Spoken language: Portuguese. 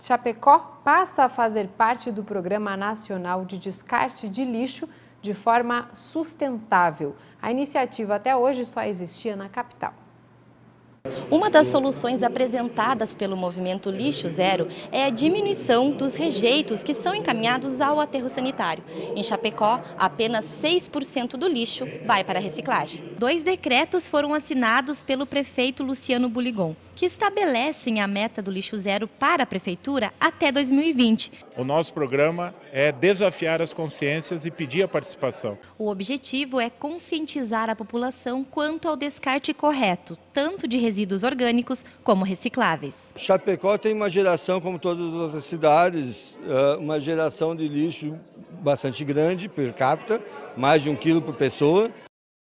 Chapecó passa a fazer parte do Programa Nacional de Descarte de Lixo de forma sustentável. A iniciativa até hoje só existia na capital. Uma das soluções apresentadas pelo movimento Lixo Zero é a diminuição dos rejeitos que são encaminhados ao aterro sanitário. Em Chapecó, apenas 6% do lixo vai para a reciclagem. Dois decretos foram assinados pelo prefeito Luciano Buligon, que estabelecem a meta do lixo zero para a prefeitura até 2020. O nosso programa é desafiar as consciências e pedir a participação. O objetivo é conscientizar a população quanto ao descarte correto, tanto de resíduos orgânicos como recicláveis. Chapecó tem uma geração, como todas as outras cidades, eh, uma geração de lixo bastante grande per capita, mais de um quilo por pessoa.